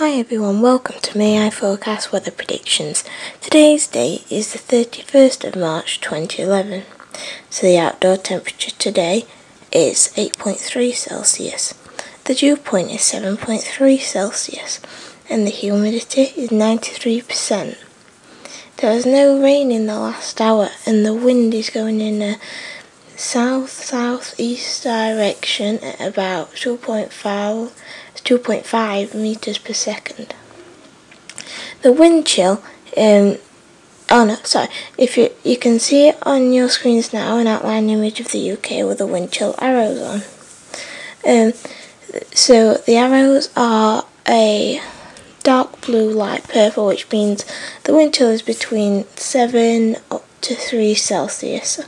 Hi everyone, welcome to MAEIFORECAST Weather Predictions. Today's date is the 31st of March 2011. So the outdoor temperature today is 8.3 Celsius. The dew point is 7.3 Celsius and the humidity is 93%. There was no rain in the last hour and the wind is going in a south-southeast direction at about 2.5 2.5 meters per second. The wind chill, um, oh no, sorry, if you you can see it on your screens now, an outline image of the UK with the wind chill arrows on. Um, so the arrows are a dark blue, light purple, which means the wind chill is between 7 up to 3 Celsius.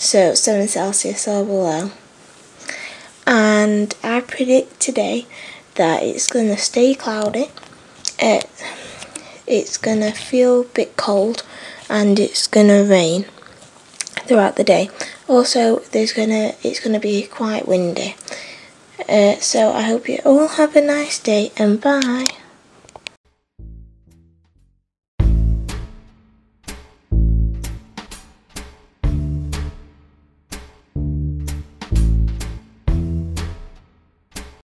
So 7 Celsius or below. And I predict today that it's going to stay cloudy. It, it's going to feel a bit cold and it's going to rain throughout the day. Also, there's gonna it's gonna be quite windy. Uh, so I hope you all have a nice day and bye.